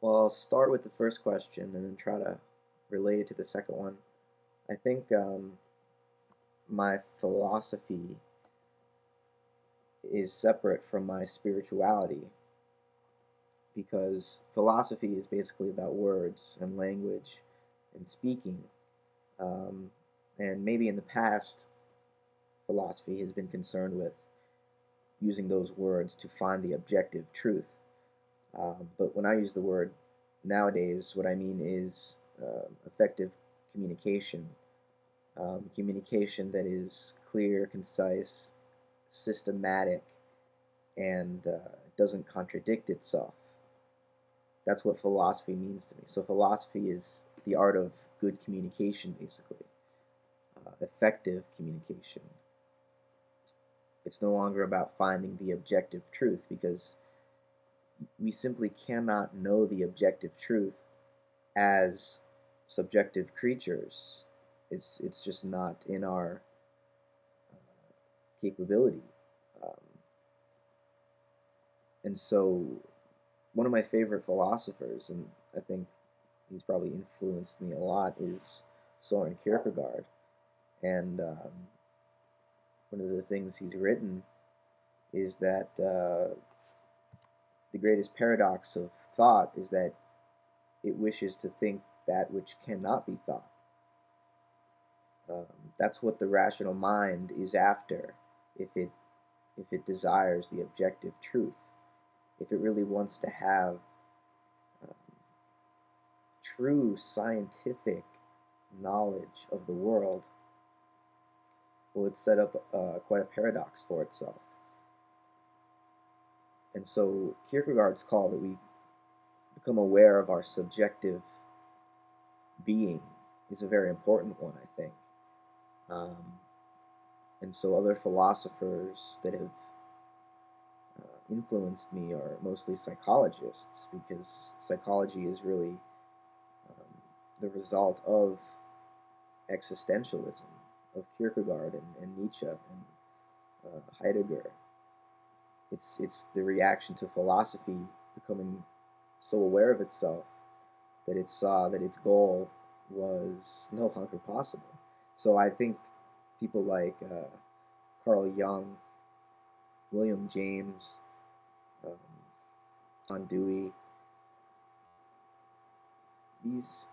Well, I'll start with the first question and then try to relate it to the second one. I think um, my philosophy is separate from my spirituality because philosophy is basically about words and language and speaking. Um, and maybe in the past, philosophy has been concerned with using those words to find the objective truth. Um, but when I use the word nowadays, what I mean is uh, effective communication. Um, communication that is clear, concise, systematic, and uh, doesn't contradict itself. That's what philosophy means to me. So, philosophy is the art of good communication, basically, uh, effective communication. It's no longer about finding the objective truth because we simply cannot know the objective truth as subjective creatures. It's, it's just not in our uh, capability. Um, and so, one of my favorite philosophers, and I think he's probably influenced me a lot, is Soren Kierkegaard. And um, one of the things he's written is that uh, the greatest paradox of thought is that it wishes to think that which cannot be thought. Um, that's what the rational mind is after if it if it desires the objective truth if it really wants to have um, true scientific knowledge of the world well it's set up uh, quite a paradox for itself and so Kierkegaard's call that we become aware of our subjective being is a very important one, I think. Um, and so other philosophers that have uh, influenced me are mostly psychologists because psychology is really um, the result of existentialism, of Kierkegaard and, and Nietzsche and uh, Heidegger it's it's the reaction to philosophy becoming so aware of itself that it saw that its goal was no longer possible. So I think people like uh, Carl Jung, William James, um, John Dewey, these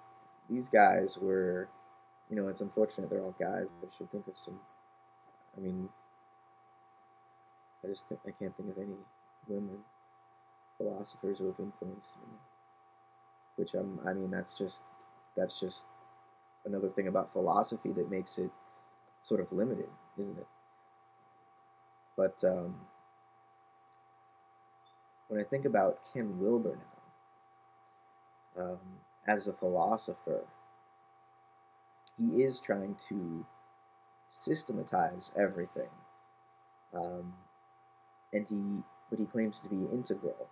these guys were, you know, it's unfortunate they're all guys, I should think of some. I mean, I just think I can't think of any women philosophers who have influenced me. Which I'm, I mean, that's just that's just another thing about philosophy that makes it sort of limited, isn't it? But um, when I think about Ken Wilber now, um, as a philosopher, he is trying to systematize everything. Um, and he what he claims to be integral.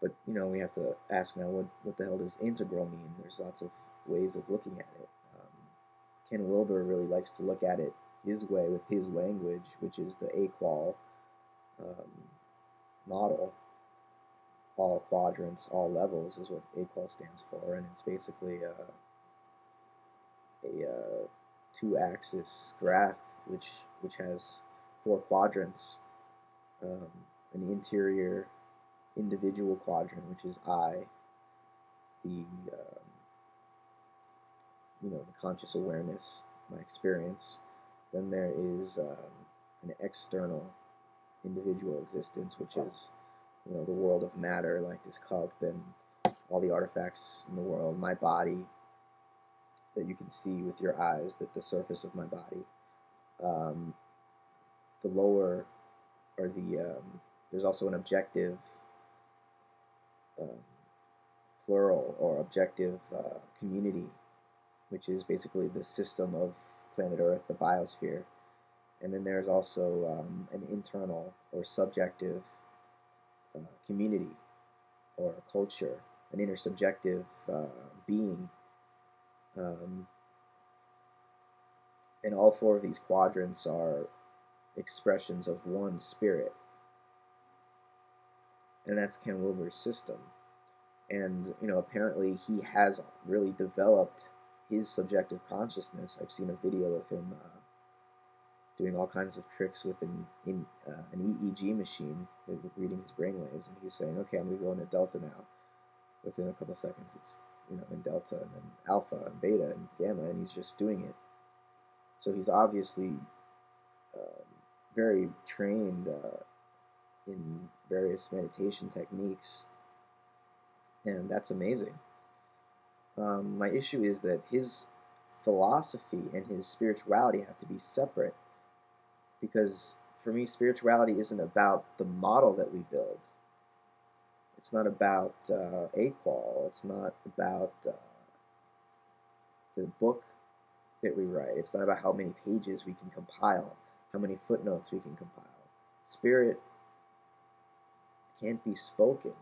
But you know, we have to ask now, what what the hell does integral mean? There's lots of ways of looking at it. Um, Ken Wilber really likes to look at it his way with his language, which is the AQAL um, model. All quadrants, all levels is what AQAL stands for, and it's basically a, a uh, two-axis graph which which has four quadrants um, an interior individual quadrant, which is I, the um, you know the conscious awareness, my experience. Then there is um, an external individual existence, which is you know the world of matter, like this cup and all the artifacts in the world, my body that you can see with your eyes, that the surface of my body. Um, the lower or the um, there's also an objective um, plural or objective uh, community, which is basically the system of planet Earth, the biosphere. And then there's also um, an internal or subjective uh, community or culture, an intersubjective uh, being. Um, and all four of these quadrants are expressions of one spirit. And that's Ken Wilber's system. And, you know, apparently he has really developed his subjective consciousness. I've seen a video of him uh, doing all kinds of tricks with an, in, uh, an EEG machine, reading his brainwaves, and he's saying, okay, I'm going to go into delta now. Within a couple seconds, it's you know in delta and then alpha and beta and gamma, and he's just doing it. So he's obviously um, very trained uh, in various meditation techniques, and that's amazing. Um, my issue is that his philosophy and his spirituality have to be separate because for me, spirituality isn't about the model that we build. It's not about uh, AQAL. It's not about uh, the book that we write. It's not about how many pages we can compile, how many footnotes we can compile. Spirit can't be spoken.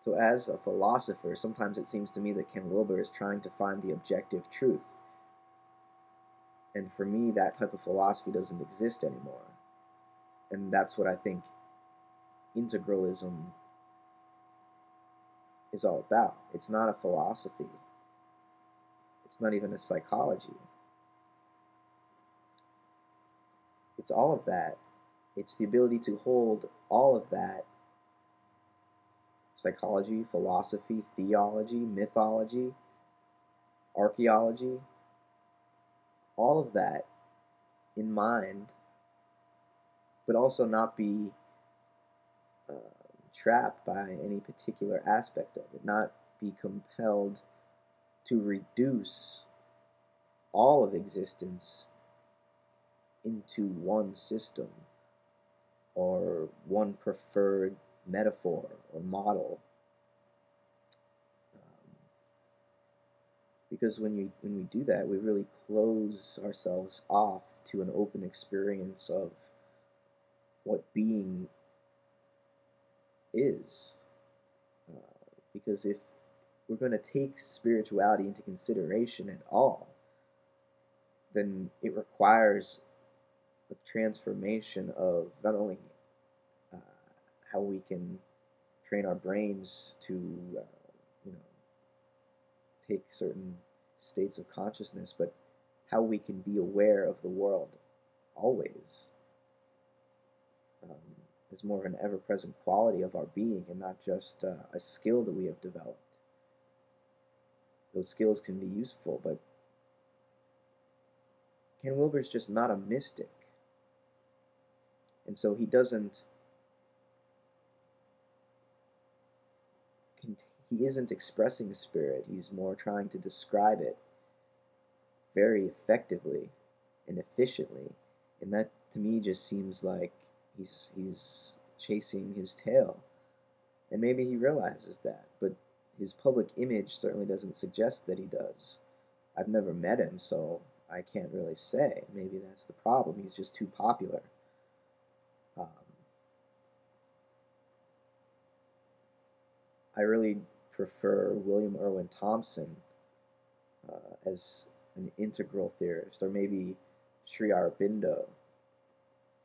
So, as a philosopher, sometimes it seems to me that Ken Wilber is trying to find the objective truth. And for me, that type of philosophy doesn't exist anymore. And that's what I think integralism is all about. It's not a philosophy, it's not even a psychology. It's all of that. It's the ability to hold all of that psychology, philosophy, theology, mythology, archaeology, all of that in mind, but also not be uh, trapped by any particular aspect of it, not be compelled to reduce all of existence into one system or one preferred metaphor or model because when you when we do that, we really close ourselves off to an open experience of what being is. Uh, because if we're going to take spirituality into consideration at all, then it requires a transformation of not only uh, how we can train our brains to uh, take certain states of consciousness, but how we can be aware of the world always um, is more of an ever present quality of our being and not just uh, a skill that we have developed. Those skills can be useful, but Ken Wilber's just not a mystic. And so he doesn't he isn't expressing a spirit, he's more trying to describe it very effectively and efficiently. And that to me just seems like he's he's chasing his tail. And maybe he realizes that, but his public image certainly doesn't suggest that he does. I've never met him, so I can't really say. Maybe that's the problem. He's just too popular. Um, I really prefer William Irwin Thompson uh, as an integral theorist, or maybe Sri Aurobindo.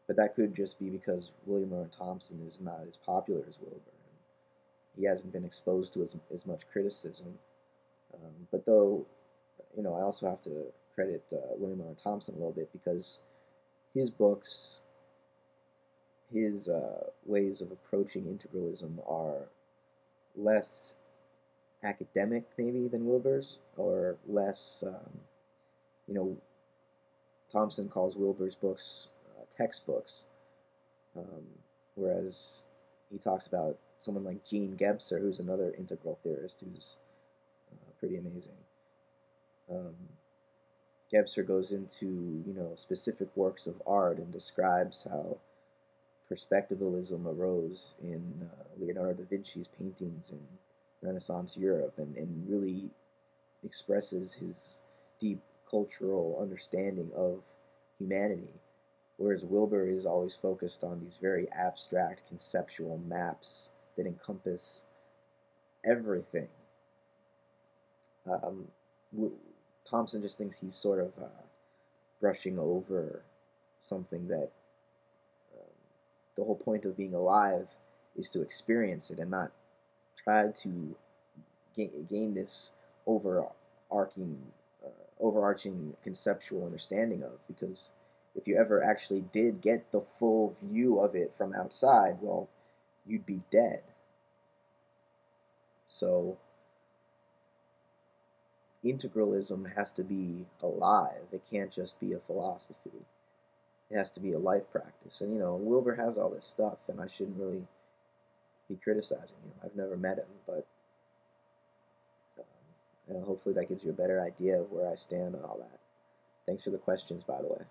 But that could just be because William Irwin Thompson is not as popular as Wilber. He hasn't been exposed to as, as much criticism. Um, but though, you know, I also have to credit uh, William Irwin Thompson a little bit because his books, his uh, ways of approaching integralism are less academic maybe than Wilber's, or less, um, you know, Thompson calls Wilber's books uh, textbooks, um, whereas he talks about someone like Jean Gebser, who's another integral theorist who's uh, pretty amazing. Um, Gebser goes into you know specific works of art and describes how perspectivalism arose in uh, Leonardo da Vinci's paintings in Renaissance Europe and, and really expresses his deep cultural understanding of humanity. Whereas Wilber is always focused on these very abstract conceptual maps that encompass everything. Um, Thompson just thinks he's sort of uh, brushing over something that um, the whole point of being alive is to experience it and not try to gain, gain this overarching, uh, overarching conceptual understanding of. Because if you ever actually did get the full view of it from outside, well, you'd be dead. So integralism has to be alive. It can't just be a philosophy. It has to be a life practice. And you know, Wilber has all this stuff, and I shouldn't really be criticizing him. I've never met him, but um, hopefully that gives you a better idea of where I stand on all that. Thanks for the questions, by the way.